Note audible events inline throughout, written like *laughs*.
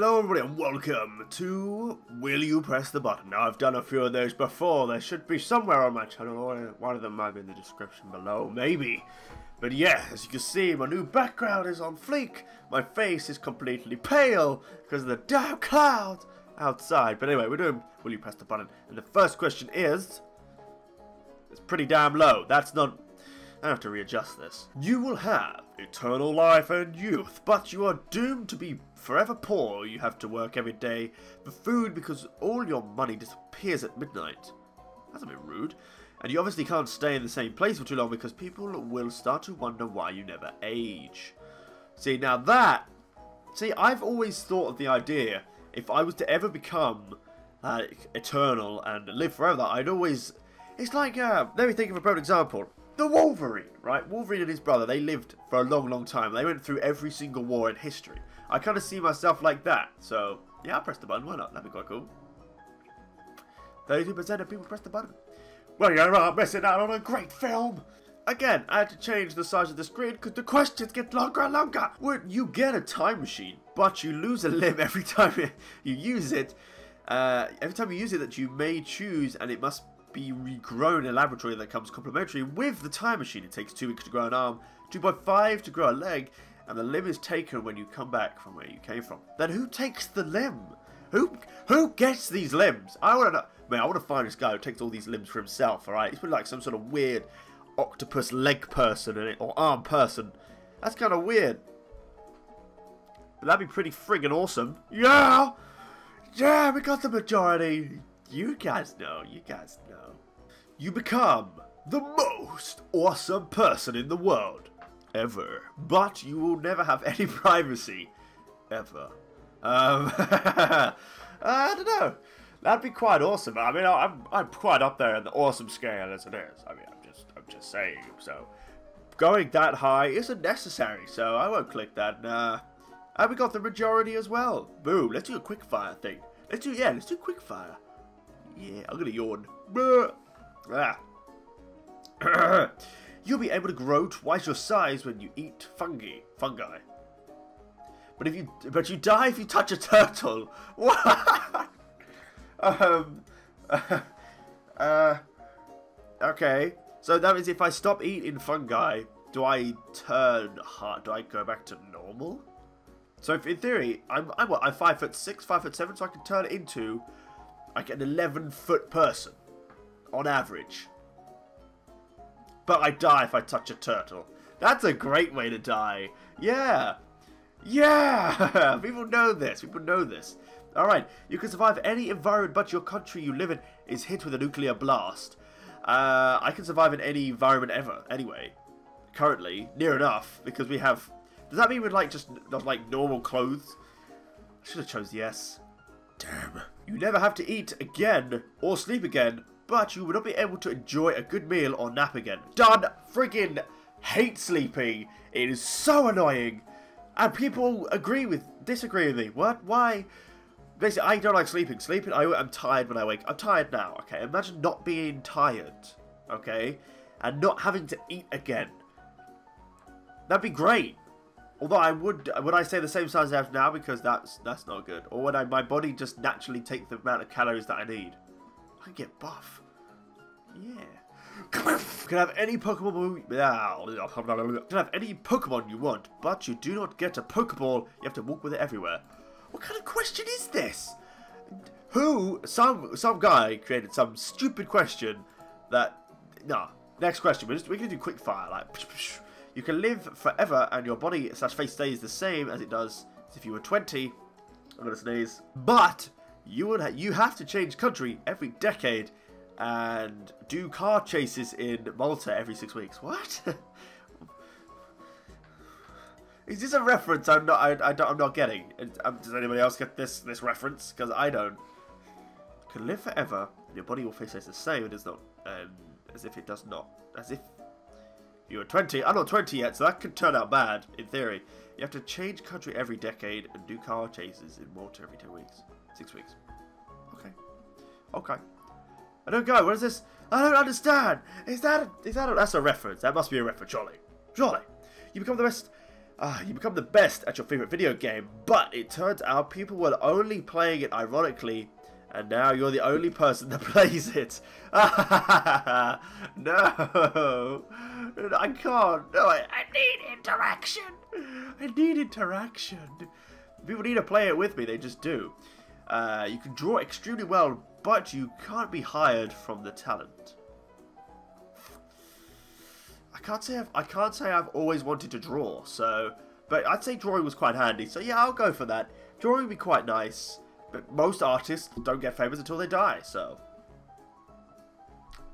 Hello everybody and welcome to Will You Press the Button. Now I've done a few of those before, there should be somewhere on my channel, one of them might be in the description below, maybe. But yeah, as you can see, my new background is on fleek, my face is completely pale because of the damn cloud outside. But anyway, we're doing Will You Press the Button, and the first question is... It's pretty damn low, that's not... I have to readjust this. You will have eternal life and youth, but you are doomed to be forever poor. You have to work every day for food because all your money disappears at midnight. That's a bit rude. And you obviously can't stay in the same place for too long because people will start to wonder why you never age. See, now that... See, I've always thought of the idea, if I was to ever become, eternal and live forever, I'd always... It's like, uh, let me think of a perfect example the Wolverine, right? Wolverine and his brother, they lived for a long, long time. They went through every single war in history. I kind of see myself like that. So, yeah, I'll press the button. Why not? That'd be quite cool. 32% of people press the button. Well, you're not missing out on a great film. Again, I had to change the size of the screen because the questions get longer and longer. Well, you get a time machine, but you lose a limb *laughs* every time you use it. Uh, every time you use it that you may choose, and it must be regrown in a laboratory that comes complementary with the time machine. It takes two weeks to grow an arm, 2.5 to grow a leg, and the limb is taken when you come back from where you came from. Then who takes the limb? Who who gets these limbs? I want to know. Man, I want to find this guy who takes all these limbs for himself. All right, he's been like some sort of weird octopus leg person or arm person. That's kind of weird. But that'd be pretty friggin' awesome. Yeah, yeah, we got the majority. You guys know. You guys know. You become the most awesome person in the world. Ever. But you will never have any *laughs* privacy. Ever. Um, *laughs* I don't know. That'd be quite awesome. I mean, I'm, I'm quite up there in the awesome scale as it is. I mean, I'm just, I'm just saying. So, going that high isn't necessary. So I won't click that. Uh, and we got the majority as well. Boom. Let's do a quick fire thing. Let's do, yeah, let's do quick fire. Yeah, I'm gonna yawn. Ah. *clears throat* *laughs* You'll be able to grow twice your size when you eat fungi. Fungi. But if you but you die if you touch a turtle. *laughs* Um. *laughs* Uh, okay. So that means if I stop eating fungi, do I turn hard? Do I go back to normal? So if, in theory, I'm I'm what I'm five foot six, five foot seven, so I can turn into like an 11 foot person on average. But I die if I touch a turtle. That's a great way to die. Yeah. Yeah. *laughs* People know this. People know this. Alright. You can survive any environment but your country you live in is hit with a nuclear blast. Uh, I can survive in any environment ever. Anyway. Currently. Near enough. Because we have... Does that mean we're like just like normal clothes? I should have chose yes. Damn. You never have to eat again or sleep again, but you will not be able to enjoy a good meal or nap again. Done friggin' hate sleeping. It is so annoying. And people agree with, disagree with me. What? Why? Basically, I don't like sleeping. Sleeping, I, I'm tired when I wake. I'm tired now, okay? Imagine not being tired, okay? And not having to eat again. That'd be great. Although I would, would I say the same size I have now because that's that's not good. Or would I, my body just naturally take the amount of calories that I need? Can get buff. Yeah. *laughs* can have any Pokemon. Can have any Pokemon you want, but you do not get a Pokeball. You have to walk with it everywhere. What kind of question is this? Who? Some some guy created some stupid question that. Nah. Next question. We're just we're gonna do quick fire like. You can live forever and your body slash face stays the same as it does if you were 20. I'm gonna sneeze. But you would ha you have to change country every decade and do car chases in Malta every six weeks. What? *laughs* Is this a reference I'm not I, I don't, I'm not getting? Um, does anybody else get this this reference? Because I don't. You can live forever and your body will face the same. It is not um, as if it does not. As if you are 20. I'm not 20 yet, so that could turn out bad, in theory. You have to change country every decade and do car chases in Malta every two weeks. Six weeks. Okay. Okay. I don't go. What is this? I don't understand. Is that a, is that a, that's a reference? That must be a reference, surely. Surely. You become the best Ah, you become the best at your favorite video game, but it turns out people were only playing it ironically, and now you're the only person that *laughs* plays it. *laughs* no, I can't. No, I, I need interaction. I need interaction. People need to play it with me, they just do. Uh, you can draw extremely well, but you can't be hired from the talent. I can't say I've, I can't say I've always wanted to draw, so but I'd say drawing was quite handy. So yeah, I'll go for that. Drawing would be quite nice, but most artists don't get famous until they die, so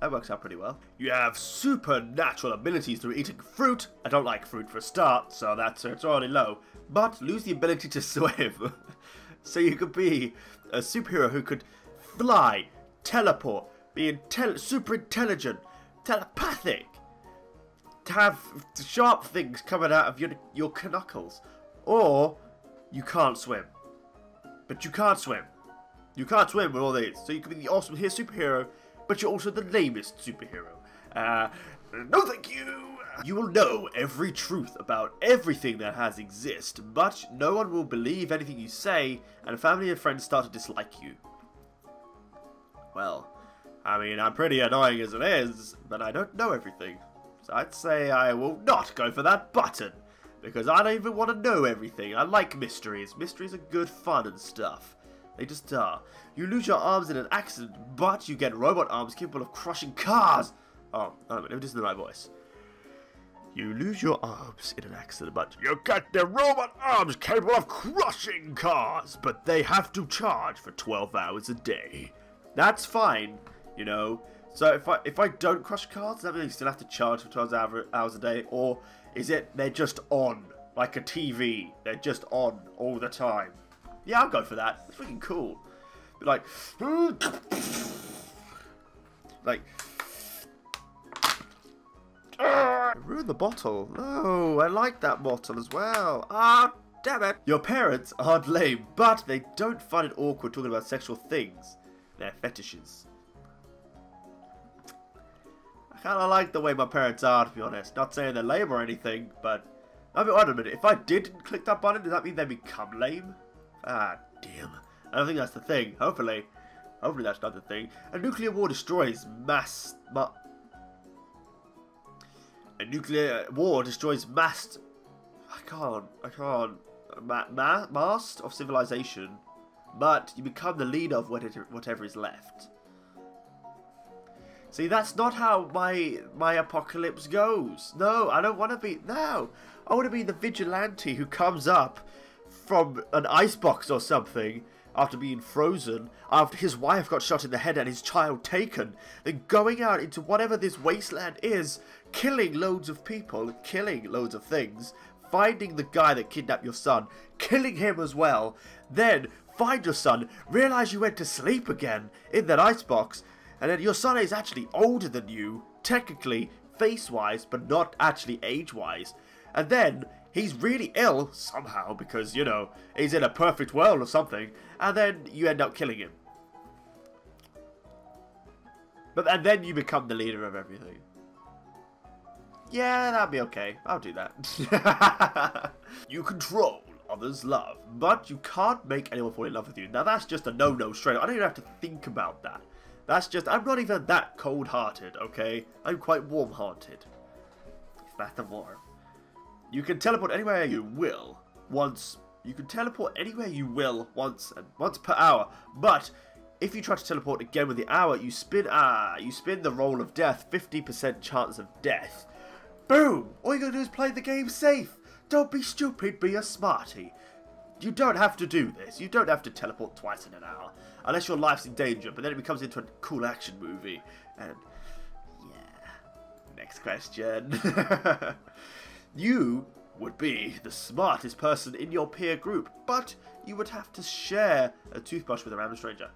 that works out pretty well. You have supernatural abilities through eating fruit. I don't like fruit for a start, so that's it's already low. But lose the ability to *laughs* swim. So you could be a superhero who could fly, teleport, be intel super intelligent, telepathic, have sharp things coming out of your your knuckles, or you can't swim. But you can't swim. You can't swim with all these, so you could be the awesome here superhero, but you're also the lamest superhero. Uh, no thank you! You will know every truth about everything that has exist, but no one will believe anything you say, and family and friends start to dislike you. Well, I mean, I'm pretty annoying as it is, but I don't know everything. So I'd say I will not go for that button. Because I don't even want to know everything. I like mysteries. Mysteries are good fun and stuff. They just are. You lose your arms in an accident, but you get robot arms capable of crushing cars. Oh, oh let me listen to my voice. You lose your arms in an accident, but you get the robot arms capable of crushing cars, but they have to charge for 12 hours a day. That's fine, you know. So if I if I don't crush cards, that means I still have to charge for 12 hours a day, or is it they're just on like a TV? They're just on all the time. Yeah, I'll go for that. It's freaking cool. But like, *laughs* like, ruined the bottle. Oh, I like that bottle as well. Ah, damn it. Your parents aren't lame, but they don't find it awkward talking about sexual things. They're fetishes I kind of like the way my parents are, to be honest. Not saying they're lame or anything, but... I mean, wait a minute. If I didn't click that button, does that mean they become lame? Ah, damn. I don't think that's the thing. Hopefully. Hopefully that's not the thing. A nuclear war destroys mass... Ma a nuclear war destroys mass... I can't. I can't. Ma ma mast of civilization. But you become the leader of whatever, whatever is left. See, that's not how my my apocalypse goes. No, I don't want to be... No! I want to be the vigilante who comes up from an icebox or something after being frozen, after his wife got shot in the head and his child taken, then going out into whatever this wasteland is, killing loads of people, killing loads of things, finding the guy that kidnapped your son, killing him as well, then find your son, realize you went to sleep again in that icebox, and then your son is actually older than you, technically, face-wise, but not actually age-wise. And then he's really ill somehow because, you know, he's in a perfect world or something, and then you end up killing him. But and then you become the leader of everything. Yeah, that'd be okay. I'll do that. *laughs* you control others' love, but you can't make anyone fall in love with you. Now that's just a no-no straight up. I don't even have to think about that. That's just, I'm not even that cold-hearted, okay? I'm quite warm-hearted. Is that the war? You can teleport anywhere you will, once, you can teleport anywhere you will, once, and once per hour, but if you try to teleport again with the hour, you spin, ah, you spin the roll of death, 50% chance of death. Boom! All you gotta do is play the game safe. Don't be stupid, be a smarty. You don't have to do this. You don't have to teleport twice in an hour. Unless your life's in danger, but then it becomes into a cool action movie. And, yeah. Next question. *laughs* you would be the smartest person in your peer group, but you would have to share a toothbrush with a random stranger.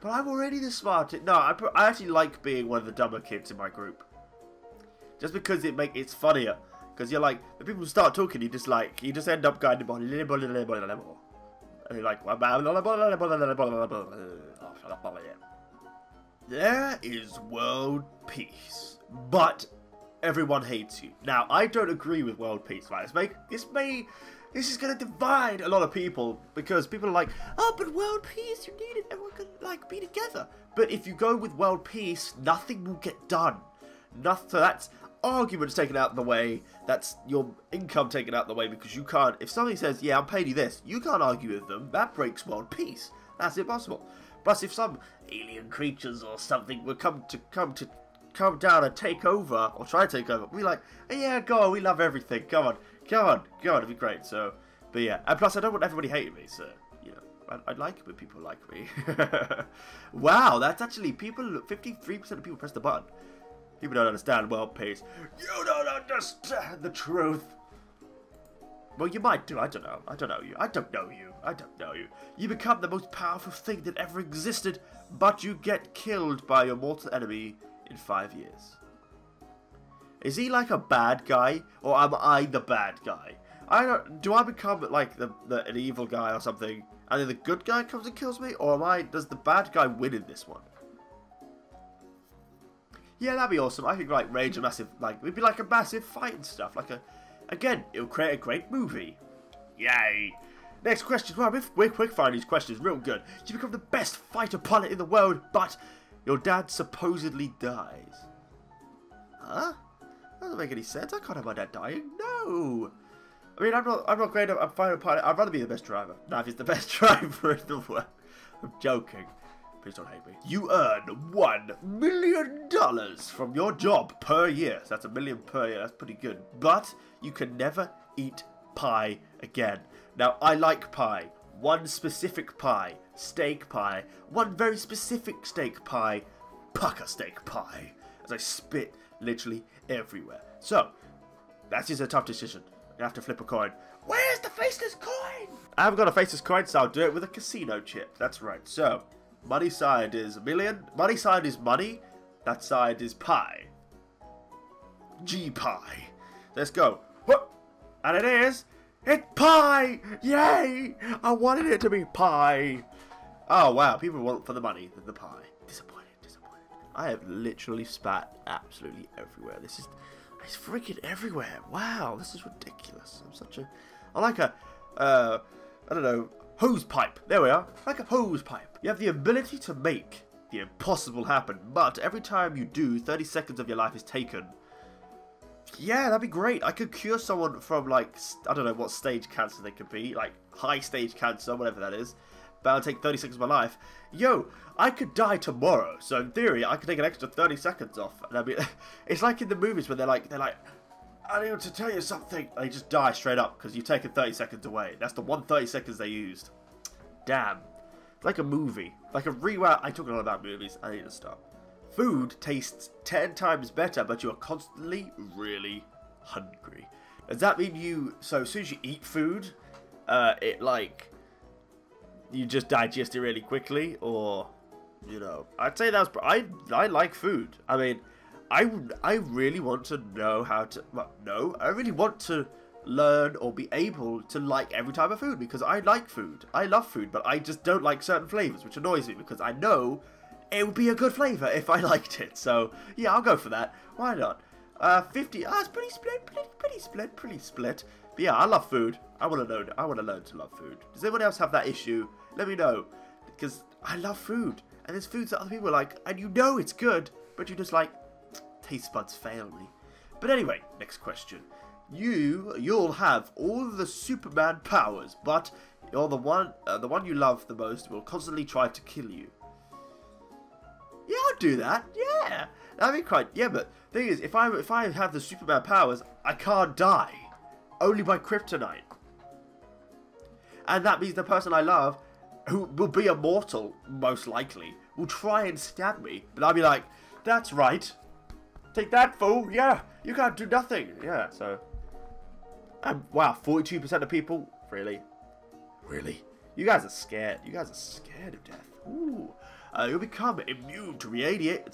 But I'm already the smartest. No, I, I actually like being one of the dumber kids in my group. Just because it make it's funnier. Because you're like, the people start talking, you just like, you just end up going, and you're like, there is world peace, but everyone hates you. Now, I don't agree with world peace, right? This may, this may, this is going to divide a lot of people because people are like, oh, but world peace, you need it. Everyone can like be together. But if you go with world peace, nothing will get done. Nothing. So that's arguments taken out of the way. That's your income taken out of the way because you can't. If somebody says, "Yeah, I'm paying you this," you can't argue with them. That breaks world peace. That's impossible. Plus, if some alien creatures or something were come to come to come down and take over or try to take over, we like, yeah, go on, we love everything. Come on, come on, come on, it'd be great. So, but yeah, and plus, I don't want everybody hating me. So, you know, I, I like it when people like me. *laughs* wow, that's actually people. 53% of people press the button. People don't understand world peace. You don't understand the truth. Well, you might do. I don't know. I don't know you. I don't know you. I don't know you. You become the most powerful thing that ever existed, but you get killed by your mortal enemy in five years. Is he like a bad guy, or am I the bad guy? I don't. Do I become like the, the an evil guy or something, and then the good guy comes and kills me, or am I? Does the bad guy win in this one? Yeah, that'd be awesome. I could like rage a massive like it'd be like a massive fight and stuff. Like a again, it would create a great movie. Yay! Next question. Wow, we're, we're quick finding these questions real good. You become the best fighter pilot in the world, but your dad supposedly dies. Huh? That doesn't make any sense. I can't have my dad dying. No. I mean, I'm not. I'm not great. I'm fighter pilot. I'd rather be the best driver. If he's the *laughs* best driver in the world. I'm joking. Please don't hate me. You earn one million dollars from your job per year. So that's a million per year. That's pretty good. But you can never eat pie again. Now, I like pie. One specific pie. Steak pie. One very specific steak pie. Pukka steak pie. As I spit literally everywhere. So, that is a tough decision. You have to flip a coin. Where's the faceless coin? I haven't got a faceless coin, so I'll do it with a casino chip. That's right. So, Money side is a million. Money side is money. That side is pie. G pie. Let's go. And it is. It's pie! Yay! I wanted it to be pie. Oh wow, people want for the money than the pie. Disappointed, disappointed. I have literally spat absolutely everywhere. This is it's freaking everywhere. Wow, this is ridiculous. I'm such a I like a uh I don't know, hose pipe. There we are. Like a hose pipe. You have the ability to make the impossible happen, but every time you do, 30 seconds of your life is taken. Yeah, that'd be great. I could cure someone from, like, I don't know what stage cancer they could be, like, high stage cancer, whatever that is. But I'll take 30 seconds of my life. Yo, I could die tomorrow, so in theory, I could take an extra 30 seconds off. And I mean, *laughs* it's like in the movies where they're like, they're like, I need to tell you something. And they just die straight up because you've taken 30 seconds away. That's the one 30 seconds they used. Damn like a movie. Like a rewatch. I talk a lot about movies. I need to stop. Food tastes 10 times better, but you are constantly really hungry. Does that mean you. So, as soon as you eat food, uh, it like. You just digest it really quickly? Or. You know. I'd say that's. I, I like food. I mean. I, I really want to know how to. Well, no. I really want to learn or be able to like every type of food because I like food. I love food, but I just don't like certain flavors, which annoys me because I know it would be a good flavor if I *laughs* liked it. So, yeah, I'll go for that. Why not? Uh, 50. Ah, oh, it's pretty split, pretty, pretty split, pretty split. But yeah, I love food. I want to learn. I want to learn to love food. Does anyone else have that issue? Let me know, because I love food, and there's foods that other people like, and you know it's good, but you just like taste buds fail me. But anyway, next question you you'll have all the Superman powers, but you're the one uh, the one you love the most will constantly try to kill you. Yeah, I'll do that. Yeah, that'd be quite. Yeah, but thing is, if I if I have the Superman powers, I can't die, only by kryptonite, and that means the person I love, who will be immortal most likely, will try and stab me, but I'll be like, that's right. Take that, fool. Yeah, you can't do nothing. Yeah, so um, wow, 42% of people? Really? Really? You guys are scared. You guys are scared of death. Ooh. Uh, you'll become immune to radiation.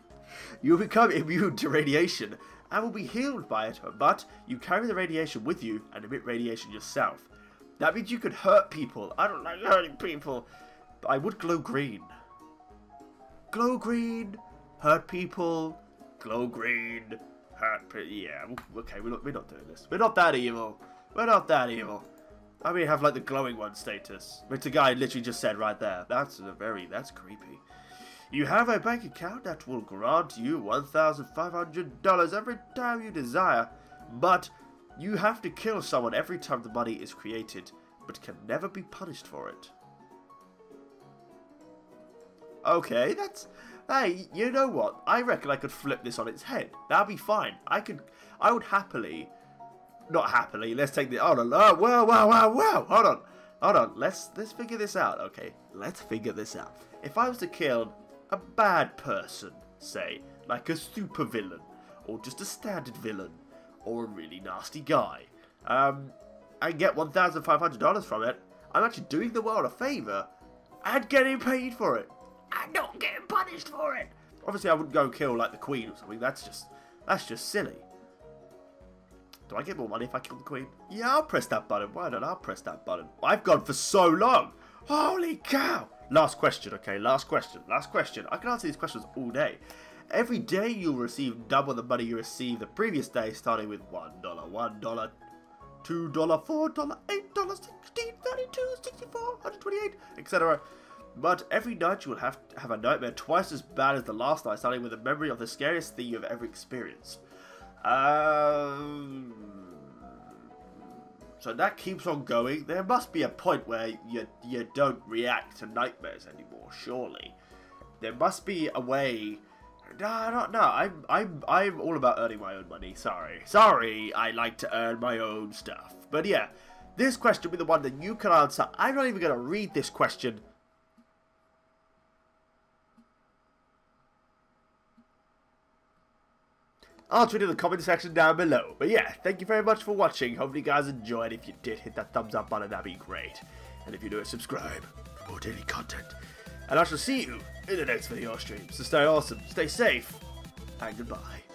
*laughs* you'll become immune to radiation and will be healed by it, but you carry the radiation with you and emit radiation yourself. That means you could hurt people. I don't like hurting people. But I would glow green. Glow green, hurt people, glow green, hurt. people. yeah, okay, we're not, we're not doing this. We're not that evil. We're not that evil. I mean, have like the glowing one status, which the guy literally just said right there. That's a very, that's creepy. You have a bank account that will grant you $1,500 every time you desire, but you have to kill someone every time the money is created, but can never be punished for it. Okay, that's... Hey, you know what? I reckon I could flip this on its head. That'd be fine. I could... I would happily... Not happily. Let's take the... Hold on. Oh, whoa, whoa, whoa, whoa. Hold on. Hold on. Let's, let's figure this out. Okay, let's figure this out. If I was to kill a bad person, say, like a supervillain, or just a standard villain, or a really nasty guy, um, and get $1,500 from it, I'm actually doing the world a favour and getting paid for it. And not getting punished for it. Obviously, I wouldn't go kill, like, the Queen or something. That's just, that's just silly. Do I get more money if I kill the Queen? Yeah, I'll press that button. Why not? I'll press that button. I've gone for so long. Holy cow. Last question, okay? Last question. Last question. I can answer these questions all day. Every day you'll receive double the money you received the previous day, starting with $1, $1, $2, $4, $8, $16, $32, $64, $128, etc. But every night you will have have a nightmare twice as bad as the last night, starting with a memory of the scariest thing you've ever experienced. Um, so that keeps on going. There must be a point where you you don't react to nightmares anymore. Surely, there must be a way. No, don't know. I'm I'm I'm all about earning my own money. Sorry, sorry. I like to earn my own stuff. But yeah, this question will be the one that you can answer. I'm not even going to read this question answer it in the comment section down below. But yeah, thank you very much for watching. Hopefully you guys enjoyed. If you did, hit that thumbs up button. That'd be great. And if you do, subscribe for more daily content. And I shall see you in the next video stream. So stay awesome, stay safe, and goodbye.